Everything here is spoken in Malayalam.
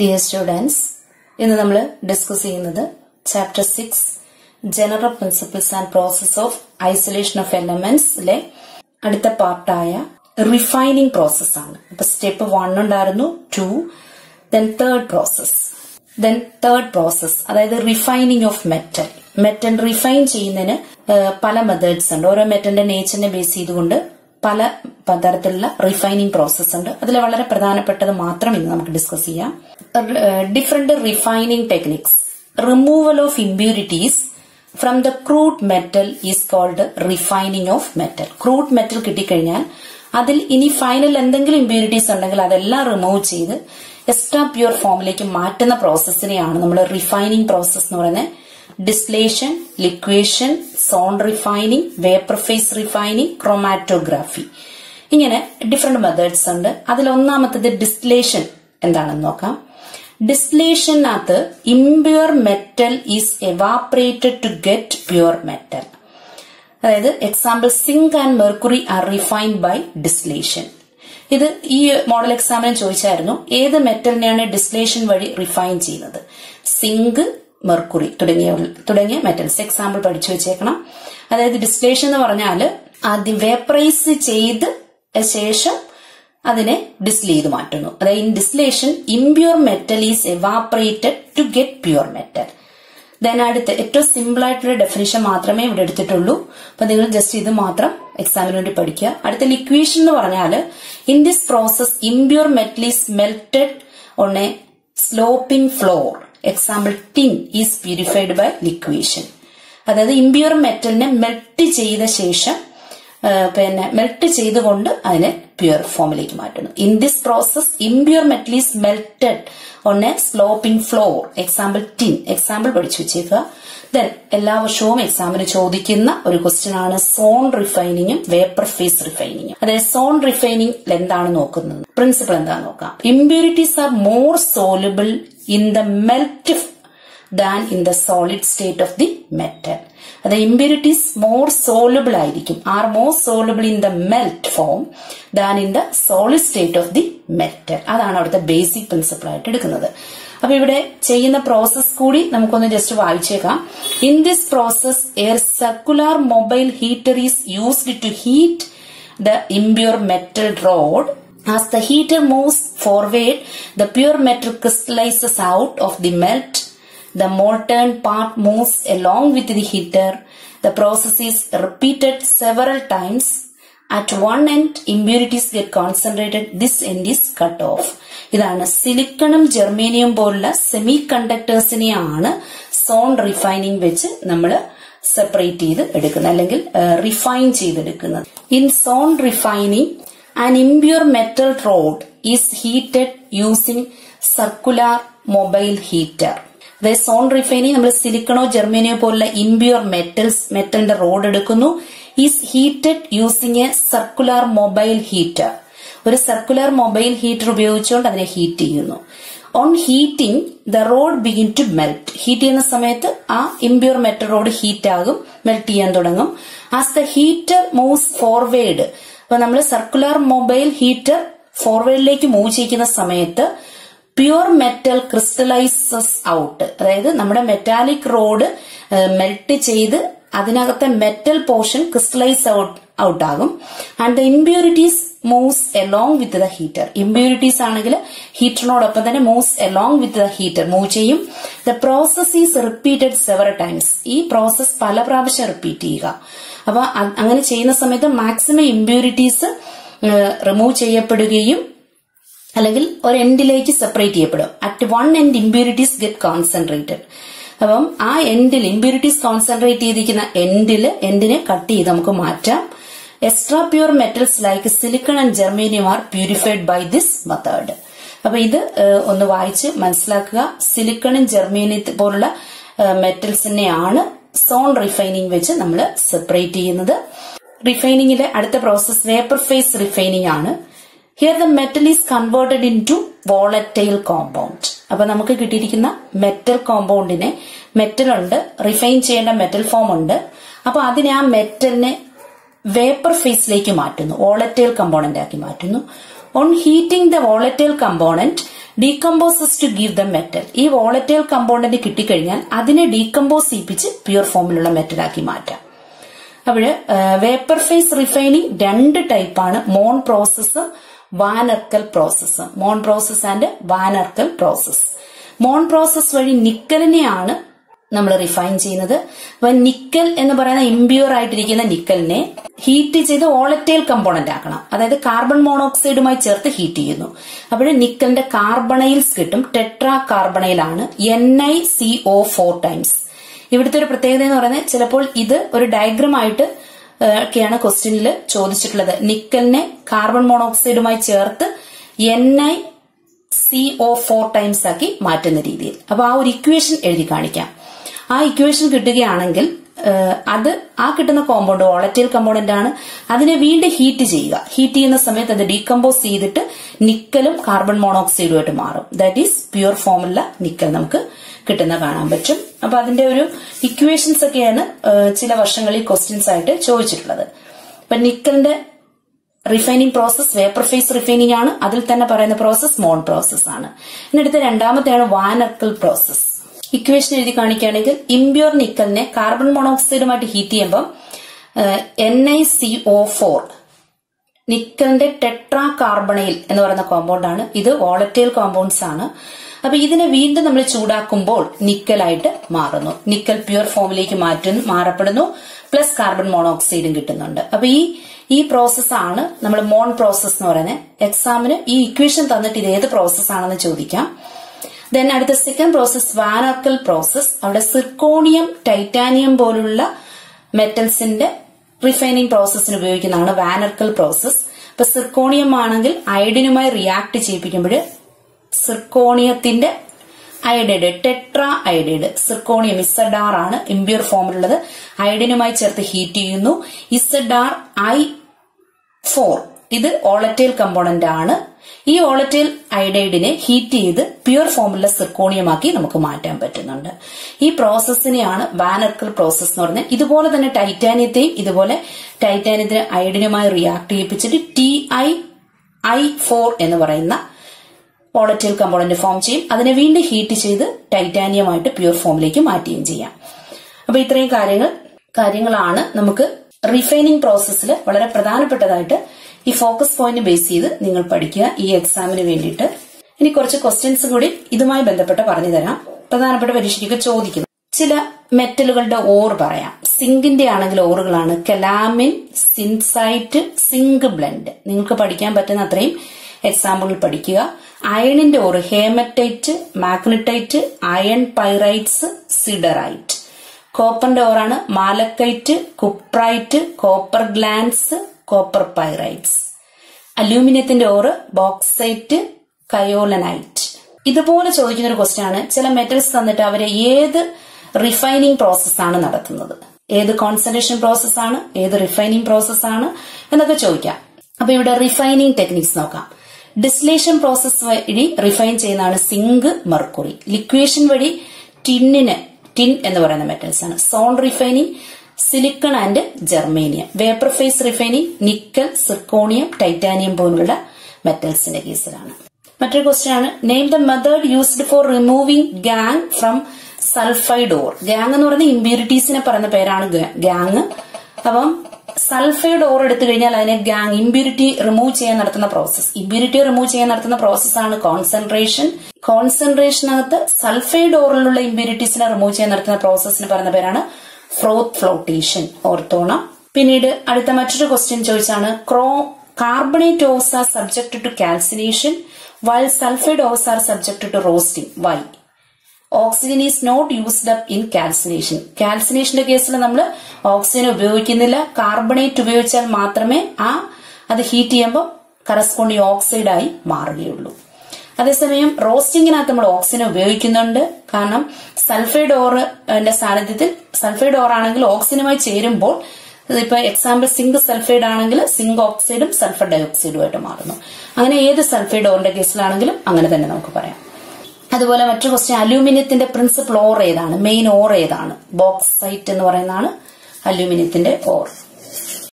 ഡിയർ സ്റ്റുഡൻസ് ഇന്ന് നമ്മൾ ഡിസ്കസ് ചെയ്യുന്നത് chapter six general principles and process of isolation of എലമെന്റ്സിലെ അടുത്ത പാർട്ടായ റിഫൈനിങ് പ്രോസസ് ആണ്. അപ്പൊ സ്റ്റെപ്പ് വൺ ഉണ്ടായിരുന്നു two then third process then third process അതായത് refining of metal metal refine ചെയ്യുന്നതിന് പല മെത്തേഡ്സ് ഉണ്ട്. ഓരോ മെറ്റലിന്റെ നേച്ചറിനെ ബേസ് ചെയ്തുകൊണ്ട് പല തരത്തിലുള്ള റിഫൈനിങ് പ്രോസസ് ഉണ്ട്. അതിൽ വളരെ പ്രധാനപ്പെട്ടത് മാത്രം ഇന്ന് നമുക്ക് ഡിസ്കസ് ചെയ്യാം. Different refining techniques removal of impurities from the crude metal is called refining of metal crude metal കിട്ടിക്കഴിഞ്ഞാൽ അതിൽ ഇനി ഫൈനൽ എന്തെങ്കിലും ഇമ്പ്യൂരിറ്റീസ് ഉണ്ടെങ്കിൽ അതെല്ലാം റിമൂവ് ചെയ്ത് എക്സ്ട്രാ പ്യൂർ ഫോമിലേക്ക് മാറ്റുന്ന പ്രോസസ്സിനെയാണ് നമ്മൾ റിഫൈനിങ് പ്രോസസ് എന്ന് പറയുന്നത്. Distillation liquation zone refining vapour phase refining chromatography ഇങ്ങനെ ഡിഫറെന്റ് മെത്തേഡ്സ് ഉണ്ട്. അതിൽ ഒന്നാമത്തത് ഡിസ്ലേഷൻ എന്താണെന്ന് നോക്കാം. ഡിസ്ലേഷനകത്ത് impure metal is evaporated to get pure metal അതായത് example zinc and mercury are refined by distillation ഇത് ഈ മോഡൽ എക്സാമിന് ചോദിച്ചായിരുന്നു ഏത് മെറ്റലിനെയാണ് ഡിസ്ലേഷൻ വഴി റിഫൈൻ ചെയ്യുന്നത്? സിങ്ക് മെർക്കുറി തുടങ്ങിയ തുടങ്ങിയ മെറ്റൽസ് എക്സാമ്പിൾ പഠിച്ചു വെച്ചേക്കണം. അതായത് ഡിസ്ലേഷൻ എന്ന് പറഞ്ഞാൽ ആദ്യം വേപ്പറൈസ് ചെയ്ത് ശേഷം അതിനെ ഡിസ്ലേ ചെയ്ത് മാറ്റുന്നു. അതായത് in distillation impure metal is evaporated to get pure metal then അടുത്ത് ഏറ്റവും സിമ്പിൾ ആയിട്ടുള്ള ഡെഫിനിഷൻ മാത്രമേ ഇവിടെ എടുത്തിട്ടുള്ളൂ. അപ്പൊ നിങ്ങൾ ജസ്റ്റ് ഇത് മാത്രം എക്സാമിന് വേണ്ടി പഠിക്കുക. അടുത്ത ലിക്വേഷൻ എന്ന് പറഞ്ഞാൽ in this process impure metal is melted on a sloping floor example tin is purified by liquation അതായത് ഇംപ്യൂർ മെറ്റലിനെ മെൽറ്റ് ചെയ്ത ശേഷം പിന്നെ മെൽറ്റ് ചെയ്തുകൊണ്ട് അതിനെ പ്യൂർ ഫോമിലേക്ക് മാറ്റുന്നു. In this process impure metal is melted on a sloping floor example tin example പഠിച്ചു വെച്ചേക്കുക. ദെൻ എല്ലാ വർഷവും എക്സാമിന് ചോദിക്കുന്ന ഒരു ക്വസ്റ്റ്യൻ ആണ് സോൺ റിഫൈനിങ്ങും വേപ്പർ ഫേസ് റിഫൈനിങ്ങും അതായത് സോൺ റിഫൈനിങ് എന്താണ് നോക്കുന്നത്? പ്രിൻസിപ്പിൾ എന്താണെന്ന് നോക്കാം. Impurities are more soluble in the melt than in the solid state of the metal അത് ഇമ്പ്യൂരിറ്റീസ് മോർ സോലബിൾ ആയിരിക്കും. Are more soluble in the melt form than in the solid state of the metal അതാണ് അവിടുത്തെ ബേസിക് പ്രിൻസിപ്പിൾ ആയിട്ട് എടുക്കുന്നത്. അപ്പൊ ഇവിടെ ചെയ്യുന്ന പ്രോസസ് കൂടി നമുക്കൊന്ന് just വായിച്ചേക്കാം. In this process a circular mobile heater is used to heat the impure metal rod as the heater moves forward the pure metal crystallises out of the melt. The molten part moves along with the heater. The process is repeated several times. At one end, impurities get concentrated. This end is cut off. ഇതാണ് സിലിക്കണും ജെർമേനിയം പോലുള്ള സെമി കണ്ടക്ടേഴ്സിനെയാണ് സോൺ റിഫൈനിങ് വെച്ച് നമ്മൾ സെപ്പറേറ്റ് ചെയ്ത് എടുക്കുന്നത് അല്ലെങ്കിൽ റിഫൈൻ ചെയ്തെടുക്കുന്നത് in zone refining an impure metal rod is heated using circular mobile heater അതായത് സോൺ റിഫൈനിങ് നമ്മൾ സിലിക്കണോ ജെർമേനിയോ പോലുള്ള ഇംപ്യൂർ മെറ്റൽസ് മെറ്റലിന്റെ റോഡ് എടുക്കുന്നു. Is heated using a circular mobile heater ഒരു സർക്കുലർ മൊബൈൽ ഹീറ്റർ ഉപയോഗിച്ചുകൊണ്ട് അതിനെ ഹീറ്റ് ചെയ്യുന്നു. On heating the rod begin to melt heat ചെയ്യുന്ന സമയത്ത് ആ ഇംപ്യൂർ മെറ്റൽ റോഡ് ഹീറ്റ് ആകും മെൽറ്റ് ചെയ്യാൻ തുടങ്ങും. As the heater moves forward അപ്പൊ നമ്മൾ സർക്കുലർ മൊബൈൽ ഹീറ്റർ ഫോർവേഡിലേക്ക് മൂവ് ചെയ്യുന്ന സമയത്ത് പ്യുവർ മെറ്റൽ ക്രിസ്റ്റലൈസസ് ഔട്ട്. അതായത് നമ്മുടെ മെറ്റാലിക് റോഡ് മെൽറ്റ് ചെയ്ത് അതിനകത്തെ മെറ്റൽ പോർഷൻ ക്രിസ്റ്റലൈസ് ഔട്ട് ആകും. And the impurities moves along with the heater impurities ആണെങ്കിൽ ഹീറ്ററിനോടൊപ്പം തന്നെ moves along with the heater move ചെയ്യും. The process is repeated several times ഈ പ്രോസസ് പല പ്രാവശ്യം റിപ്പീറ്റ് ചെയ്യുക. അപ്പൊ അങ്ങനെ ചെയ്യുന്ന സമയത്ത് മാക്സിമം ഇംപ്യൂരിറ്റീസ് റിമൂവ് ചെയ്യപ്പെടുകയും അല്ലെങ്കിൽ ഒരു എൻഡിലേക്ക് സെപ്പറേറ്റ് ചെയ്യപ്പെടും. At one end impurities get concentrated അപ്പം ആ എൻഡിൽ ഇമ്പ്യൂരിറ്റീസ് കോൺസെൻട്രേറ്റ് ചെയ്തിരിക്കുന്ന എൻഡിൽ എൻഡിനെ കട്ട് ചെയ്ത് നമുക്ക് മാറ്റാം. Extra pure metals like silicon and germanium are purified by this method അപ്പൊ ഇത് ഒന്ന് വായിച്ച് മനസ്സിലാക്കുക. സിലിക്കണും ജെർമേനിയം പോലുള്ള മെറ്റൽസിനെയാണ് സോൺ റിഫൈനിങ് വെച്ച് നമ്മൾ സെപ്പറേറ്റ് ചെയ്യുന്നത്. റിഫൈനിങ്ങിലെ അടുത്ത പ്രോസസ് വേപ്പർ ഫേസ് റിഫൈനിങ് ആണ്. Here the metal is converted into volatile compound അപ്പൊ നമുക്ക് കിട്ടിയിരിക്കുന്ന മെറ്റൽ കോമ്പൗണ്ടിനെ മെറ്റൽ ഉണ്ട് റിഫൈൻ ചെയ്യേണ്ട മെറ്റൽ ഫോം ഉണ്ട്. അപ്പൊ അതിനെ ആ മെറ്റലിനെ വേപ്പർ ഫേസിലേക്ക് മാറ്റുന്നു വോളറ്റൈൽ കമ്പോണന്റ് ആക്കി മാറ്റുന്നു. On heating the volatile component decomposes to give the metal ഈ വോളറ്റൈൽ കമ്പോണന്റ് കിട്ടിക്കഴിഞ്ഞാൽ അതിനെ ഡീകമ്പോസ് ചെയ്യിപ്പിച്ച് പ്യുർ ഫോമിലുള്ള മെറ്റലാക്കി മാറ്റാം. അപ്പോഴ് വേപ്പർ ഫേസ് റിഫൈനിങ് രണ്ട് ടൈപ്പാണ് Mond process van Arkel process Mond process and van Arkel process Mond process വഴി നിക്കലിനെയാണ് നമ്മൾ റിഫൈൻ ചെയ്യുന്നത്. അപ്പൊ നിക്കൽ എന്ന് പറയുന്ന ഇംപ്യൂർ ആയിട്ടിരിക്കുന്ന നിക്കലിനെ ഹീറ്റ് ചെയ്ത് ഓളറ്റൈൽ കമ്പോണന്റ് ആക്കണം. അതായത് കാർബൺ മോണോക്സൈഡുമായി ചേർത്ത് ഹീറ്റ് ചെയ്യുന്നു. അപ്പോൾ നിക്കലിന്റെ കാർബണൈൽസ് കിട്ടും. Tetra കാർബണൈലാണ് N I C O four times ഇവിടുത്തെ ഒരു പ്രത്യേകത എന്ന് പറയുന്നത് ചിലപ്പോൾ ഇത് ഒരു ഡയഗ്രം ആയിട്ട് ഒക്കെയാണ് ക്വസ്റ്റ്യനിൽ ചോദിച്ചിട്ടുള്ളത്. നിക്കലിനെ കാർബൺ മോണോക്സൈഡുമായി ചേർത്ത് N I C O four times ആക്കി മാറ്റുന്ന രീതിയിൽ. അപ്പൊ ആ ഒരു ഇക്വേഷൻ എഴുതി കാണിക്കാം. ആ ഇക്വേഷൻ കിട്ടുകയാണെങ്കിൽ അത് ആ കിട്ടുന്ന കോമ്പൗണ്ട് വോളറ്റൈൽ കമ്പോണന്റ് ആണ്. അതിനെ വീണ്ടും ഹീറ്റ് ചെയ്യുക. ഹീറ്റ് ചെയ്യുന്ന സമയത്ത് അത് ഡീകമ്പോസ് ചെയ്തിട്ട് നിക്കലും കാർബൺ മോണോക്സൈഡുമായിട്ട് മാറും. ദാറ്റ് ഈസ് പ്യുവർ ഫോമുള്ള നിക്കൽ നമുക്ക് കിട്ടുന്ന കാണാൻ പറ്റും. അപ്പൊ അതിന്റെ ഒരു ഇക്വേഷൻസ് ഒക്കെയാണ് ചില വർഷങ്ങളിൽ ക്വസ്റ്റ്യൻസ് ആയിട്ട് ചോദിച്ചിട്ടുള്ളത്. അപ്പൊ നിക്കലിന്റെ refining process vapour phase refining ആണ്. അതിൽ തന്നെ പറയുന്ന പ്രോസസ് മോൺ പ്രോസസ് ആണ്. ഇനി രണ്ടാമത്തെയാണ് വാനർക്കൽ പ്രോസസ് ഇക്വേഷൻ എഴുതി കാണിക്കുകയാണെങ്കിൽ ഇംപ്യൂർ നിക്കലിനെ കാർബൺ മോണോക്സൈഡുമായിട്ട് ഹീറ്റ് ചെയ്യുമ്പം N I C O four നിക്കലിന്റെ tetra carbonyl എന്ന് പറയുന്ന കോമ്പൗണ്ട് ആണ്. ഇത് വോളറ്റൈൽ കോമ്പൗണ്ട്സ് ആണ്. അപ്പൊ ഇതിനെ വീണ്ടും നമ്മൾ ചൂടാക്കുമ്പോൾ നിക്കലായിട്ട് മാറുന്നു. നിക്കൽ പ്യൂർ ഫോമിലേക്ക് മാറ്റുന്നു മാറപ്പെടുന്നു. പ്ലസ് കാർബൺ മോണോക്സൈഡും കിട്ടുന്നുണ്ട്. അപ്പൊ ഈ ഈ പ്രോസസ്സാണ് നമ്മൾ മോൺ പ്രോസസ് എന്ന് പറയുന്നത്. എക്സാമിന് ഈ ഇക്വേഷൻ തന്നിട്ട് ഇത് ഏത് പ്രോസസ്സാണെന്ന് ചോദിക്കാം. ദെൻ അടുത്ത second process van Arkel process അവിടെ സിർക്കോണിയം ടൈറ്റാനിയം പോലുള്ള മെറ്റൽസിന്റെ റിഫൈനിങ് പ്രോസസ്സിന് ഉപയോഗിക്കുന്നതാണ് വാനർക്കൽ പ്രോസസ് ഇപ്പൊ സിർക്കോണിയം ആണെങ്കിൽ അയഡിനുമായി റിയാക്ട് ചെയ്യിപ്പിക്കുമ്പോൾ സിർക്കോണിയത്തിന്റെ iodide tetra iodide zirconium Z R ആണ് ഇംപ്യൂർ ഫോമിലുള്ളത് അയഡിനുമായി ചേർത്ത് ഹീറ്റ് ചെയ്യുന്നു. ഇസഡാർ ഐ ഫോർ ഇത് ഓളറ്റൈൽ കമ്പോണന്റ് ആണ്. ഈ ഓളറ്റൈൽ അയഡൈഡിനെ ഹീറ്റ് ചെയ്ത് പ്യുവർ ഫോമിലുള്ള സിർക്കോണിയമാക്കി നമുക്ക് മാറ്റാൻ പറ്റുന്നുണ്ട്. ഈ പ്രോസസ്സിനെയാണ് വാനർക്കൽ പ്രോസസ് എന്ന് പറഞ്ഞാൽ ഇതുപോലെ തന്നെ ടൈറ്റാനിയത്തെയും ഇതുപോലെ ടൈറ്റാനിയത്തിന് അയഡിനുമായി റിയാക്ട് ചെയ്യിപ്പിച്ചിട്ട് ടി ഐ ഐ ഫോർ എന്ന് പറയുന്ന വോളറ്റൈൽ കമ്പോണന്റ് ഫോം ചെയ്യും. അതിനെ വീണ്ടും ഹീറ്റ് ചെയ്ത് ടൈറ്റാനിയമായിട്ട് പ്യുവർ ഫോമിലേക്ക് മാറ്റുകയും ചെയ്യാം. അപ്പൊ ഇത്രയും കാര്യങ്ങൾ കാര്യങ്ങളാണ് നമുക്ക് റിഫൈനിങ് പ്രോസസ്സിൽ വളരെ പ്രധാനപ്പെട്ടതായിട്ട് ഈ ഫോക്കസ് പോയിന്റ് ബേസ് ചെയ്ത് നിങ്ങൾ പഠിക്കുക ഈ എക്സാമിന് വേണ്ടിയിട്ട്. ഇനി കുറച്ച് ക്വസ്റ്റ്യൻസ് കൂടി ഇതുമായി ബന്ധപ്പെട്ട് പറഞ്ഞു തരാം. പ്രധാനപ്പെട്ട പരീക്ഷയ്ക്ക് ചോദിക്കുന്നു. ചില മെറ്റലുകളുടെ ഓർ പറയാം. സിങ്കിന്റെ ആണെങ്കിൽ ഓറുകളാണ്. കലാമിൻ സിൻസൈറ്റ് സിങ്ക് ബ്ലെൻഡ് നിങ്ങൾക്ക് പഠിക്കാൻ പറ്റുന്ന അത്രയും എക്സാമ്പിളിൽ പഠിക്കുക. അയണിന്റെ ore hematite magnetite iron pyrites siderite കോപ്പറിന്റെ ഓറാണ് malachite cuprite copper glance copper pyrites അലൂമിനിയത്തിന്റെ ഓറ് ബോക്സൈറ്റ് കയോലനൈറ്റ് ഇതുപോലെ ചോദിക്കുന്ന ഒരു ക്വസ്റ്റ്യൻ ആണ്. ചില മെറ്റൽസ് തന്നിട്ട് അവരെ ഏത് റിഫൈനിങ് പ്രോസസ് ആണ് നടത്തുന്നത്? ഏത് കോൺസെൻട്രേഷൻ പ്രോസസ് ആണ്? ഏത് റിഫൈനിങ് പ്രോസസ് ആണ്? എന്നൊക്കെ ചോദിക്കാം. അപ്പൊ ഇവിടെ റിഫൈനിങ് ടെക്നിക്സ് നോക്കാം. ഡിസ്ലേഷൻ പ്രോസസ് വഴി റിഫൈൻ ചെയ്യുന്നതാണ് സിങ്ക് മെർക്കുറി ലിക്വേഷൻ വഴി ടിന്നിന് ടിൻ എന്ന് പറയുന്ന മെറ്റൽസ് ആണ്. Zone refining silicon and germanium. Vapour phase refining nickel zirconium titanium പോലുള്ള മെറ്റൽസിന്റെ കേസിലാണ്. മറ്റൊരു ക്വസ്റ്റ്യൻ ആണ്. Name the method used for removing gangue from sulphide ore gangue എന്ന് പറയുന്ന ഇമ്പ്യൂരിറ്റീസിനെ പറയുന്ന പേരാണ് ഗാങ് അപ്പം സൾഫൈഡ് ഓർ എടുത്തു കഴിഞ്ഞാൽ അതിനെ ഗാങ് ഇമ്പ്യൂരിറ്റി റിമൂവ് ചെയ്യാൻ നടത്തുന്ന പ്രോസസ് ഇമ്പ്യൂരിറ്റി റിമൂവ് ചെയ്യാൻ നടത്തുന്ന പ്രോസസ് ആണ് കോൺസെൻട്രേഷൻ കോൺസെൻട്രേഷനകത്ത് സൾഫൈഡ് ഓറിലുള്ള ഇമ്പ്യൂരിറ്റീസിനെ റിമൂവ് ചെയ്യാൻ നടത്തുന്ന പ്രോസസ്സിന് പറയുന്ന പേരാണ് ഫ്രോത്ത് ഫ്ലോട്ടേഷൻ ഓർത്തോണം. പിന്നീട് അടുത്ത മറ്റൊരു ക്വസ്റ്റ്യൻ ചോദിച്ചാണ് ക്രോ carbonate ores are subject to calcination while sulphide ores are subject to roasting why oxygen is not used up in calcination കാൽസിനേഷന്റെ കേസിൽ നമ്മൾ ഓക്സിജൻ ഉപയോഗിക്കുന്നില്ല. കാർബണേറ്റ് ഉപയോഗിച്ചാൽ മാത്രമേ ആ അത് ഹീറ്റ് ചെയ്യുമ്പോൾ കറസ്പോണ്ടിങ് ഓക്സൈഡായി മാറുകയുള്ളൂ. അതേസമയം റോസ്റ്റിങ്ങിനകത്ത് നമ്മൾ ഓക്സിജൻ ഉപയോഗിക്കുന്നുണ്ട്. കാരണം സൾഫൈഡ് ഓറിന്റെ സാന്നിധ്യത്തിൽ സൾഫൈഡ് ഓർ ആണെങ്കിൽ ഓക്സിജനുമായി ചേരുമ്പോൾ ഇപ്പൊ എക്സാമ്പിൾ സിങ്ക് സൾഫൈഡ് ആണെങ്കിൽ സിങ്ക് ഓക്സൈഡും സൾഫർ ഡയോക്സൈഡുമായിട്ട് മാറുന്നു. അങ്ങനെ ഏത് സൾഫൈഡ് ഓറിന്റെ കേസിലാണെങ്കിലും അങ്ങനെ തന്നെ നമുക്ക് പറയാം. അതുപോലെ മറ്റൊരു ക്വസ്റ്റ്യൻ അലൂമിനിയത്തിന്റെ പ്രിൻസിപ്പൽ ഓർ ഏതാണ്? മെയിൻ ഓർ ഏതാണ്? ബോക്സൈറ്റ് എന്ന് പറയുന്നതാണ് അലൂമിനിയത്തിന്റെ ഓർ